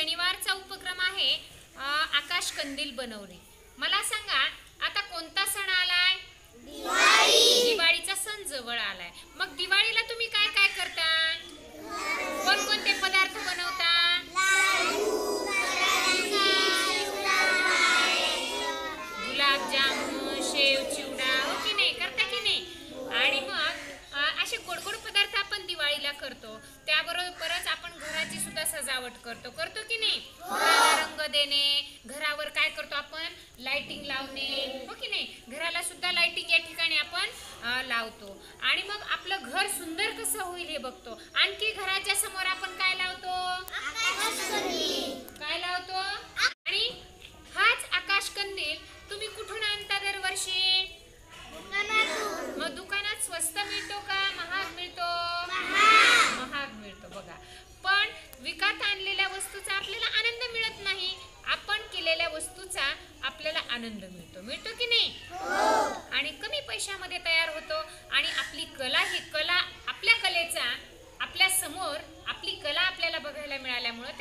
शनिवारचा उपक्रम आहे आकाश कंदील बनवणे. मला सांगा आता कोणता सण आलाय? दिवाळीचा सण जवळ आलाय. मग दिवाळीला तुम्ही काय सजावट करतो. करतो की नाही? घराला रंग देणे घरावर काय करतो आपण? लाइटिंग लावणे. हो की नाही? घराला सुद्धा लाइटिंग या ठिकाणी आपण लावतो. आणि मग आपलं घर सुंदर कसं होईल हे बघतो. आणखी घराच्या आनंद मिळतो. मिळतो की नाही? आणि कमी पैशामध्ये तयार होतो आणि आपली कला ही कला आपल्या कलेचा आपल्यासमोर आपली कला आपल्याला बघायला मिळाल्यामुळं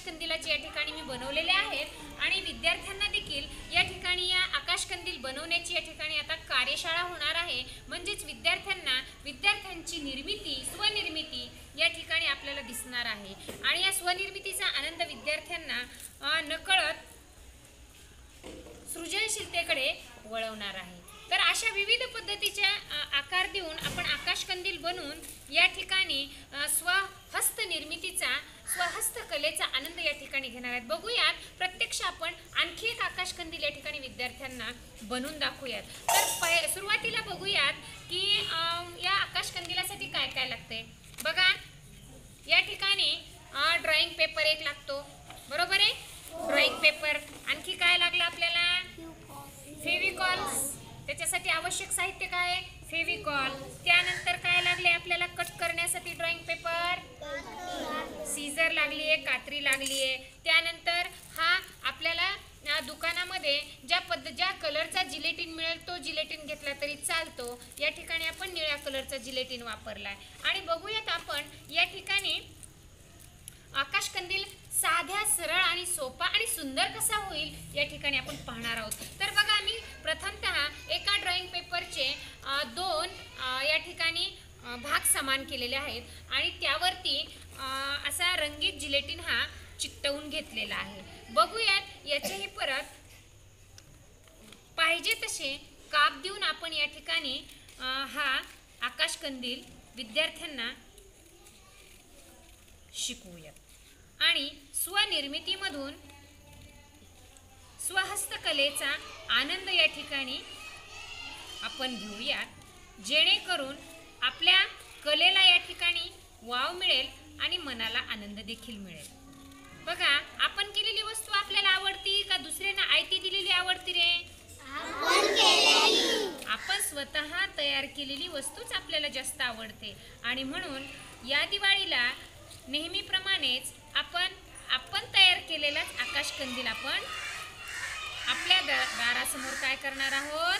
ठिकाणी या ठिकाणी मी बनवलेले आहेत. आणि विद्यार्थ्यांना देखील या ठिकाणी या आकाशकंदील बनवण्याची या ठिकाणी आता कार्यशाळा होणार आहे. म्हणजेच विद्यार्थ्यांना विद्यार्थ्यांची निर्मिती स्वनिर्मिती या ठिकाणी आपल्याला दिसणार आहे. आणि या स्वनिर्मितीचा आनंद विद्यार्थ्यांना नकळत सृजनशीलतेकडे वळवणार आहे. तर अशा विविध पद्धतीच्या आकार देऊन आपण आकाशकंदील बनवून या ठिकाणी स्वहस्त निर्मितीचा कलेचा आनंद या ठिकाणी घेणार आहेत. बघूयात प्रत्यक्ष आपण आणखी एक आकाशकंदील या ठिकाणी विद्यार्थ्यांना बनवून दाखवूयात. तर पय सुरुवातीला बघूयात की या आकाशकंदिलासाठी काय काय लागते बघा या ठिकाणी ड्रॉइंग पेपर एक लागतो. बरोबर आहे? ड्रॉइंग पेपर आणखी काय लागलं आपल्याला? फेविकॉल त्याच्यासाठी आवश्यक साहित्य काय आहे? फेविकॉल. त्यानंतर काय लागले आपल्याला? कट करण्यासाठी ड्रॉइंग पेपर सीझर लागली आहे कात्री लागली आहे त्यानंतर हा आपल्याला दुकानामध्ये ज्या पद्ध ज्या कलरचा जिलेटिन मिळेल तो जिलेटिन घेतला तरी चालतो. या ठिकाणी आपण निळ्या कलरचा जिलेटिन वापरला आहे आणि बघूयात आपण या ठिकाणी आकाश कंदील साध्या सरळ आणि सोपा आणि सुंदर कसा होईल या ठिकाणी आपण पाहणार आहोत. तर बघा आम्ही प्रथमतः एका ड्रॉइंग पेपरचे दोन या ठिकाणी भाग समान केलेले आहेत आणि त्यावरती असा रंगीत जिलेटिन हा चिकटवून घेतलेला आहे. बघूयात याचेही परत पाहिजे तसे काप देऊन आपण या ठिकाणी हा आकाश कंदील विद्यार्थ्यांना शिकवूयात. आणि स्वनिर्मितीमधून स्वहस्तकलेचा आनंद या ठिकाणी आपण घेऊयात. जेणेकरून आपल्या कलेला या ठिकाणी वाव मिळेल आणि मनाला आनंद देखील मिळेल. बघा आपण केलेली वस्तू आपल्याला आवडती का दुसऱ्यांना आयती दिलेली आवडती रे? आपण स्वतः तयार केलेली वस्तूच आपल्याला जास्त आवडते. आणि म्हणून या दिवाळीला नेहमीप्रमाणेच आपण आपण तयार केलेलाच आकाश कंदील आपण. आपल्या दारासमोर काय करणार आहोत?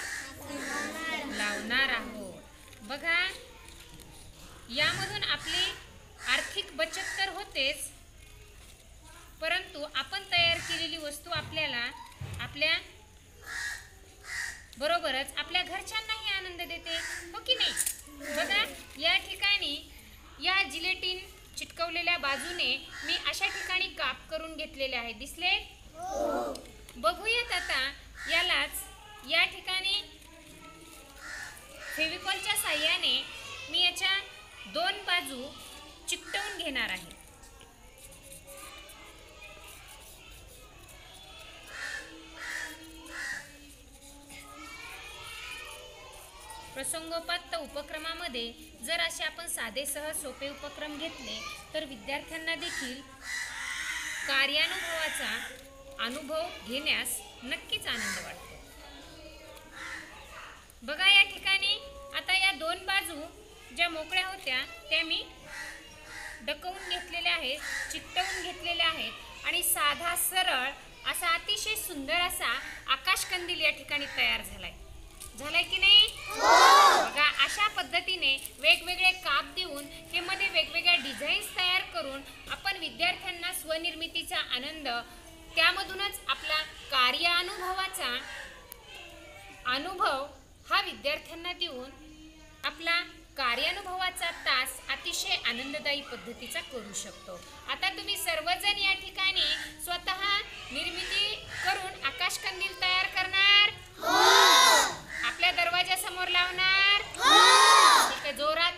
लावणार आहोत. बघा यामधून आपली आर्थिक बचत तर होतेच परंतु आपण तयार केलेली वस्तू आपल्याला आपल्या बरोबरच आपल्या घरच्यांनाही आनंद देते हो की नाही? बघा या ठिकाणी या जिलेटिन चिटकवलेल्या बाजूने मी अशा ठिकाणी काप करून घेतलेले आहे. दिसले? बघूयात आता यालाच या ठिकाणी फेविकॉलच्या साह्याने मी याच्या दोन बाजू चिकटवून घेणार आहे. प्रसंगोपात उपक्रमामध्ये जर असे आपण साधे सहज सोपे उपक्रम घेतले तर विद्यार्थ्यांना देखील कार्यानुभवाचा अनुभव घेण्यास नक्कीच आनंद वाटतो. बघा या ठिकाणी आता या दोन बाजू ज्या मोकळ्या होत्या त्या मी डकवून घेतलेल्या आहेत चिकटवून घेतलेल्या आहेत आणि साधा सरळ असा अतिशय सुंदर असा आकाशकंदील या ठिकाणी तयार झाला आहे झालाय की नाही? बघा अशा पद्धतीने वेगवेगळे काप देऊन हे मध्ये वेगवेगळ्या डिझाईन्स तयार करून आपण विद्यार्थ्यांना स्वनिर्मितीचा आनंद त्यामधूनच आपला कार्यानुभवाचा अनुभव हा विद्यार्थ्यांना देऊन आपला कार्यानुभवाचा तास अतिशय आनंददायी पद्धतीचा करू शकतो. आता तुम्ही सर्वजण या ठिकाणी स्वतः निर्मिती करून आकाशकंदील तयार करणार? दरवाजा समोर लावणार. हो! जोरात.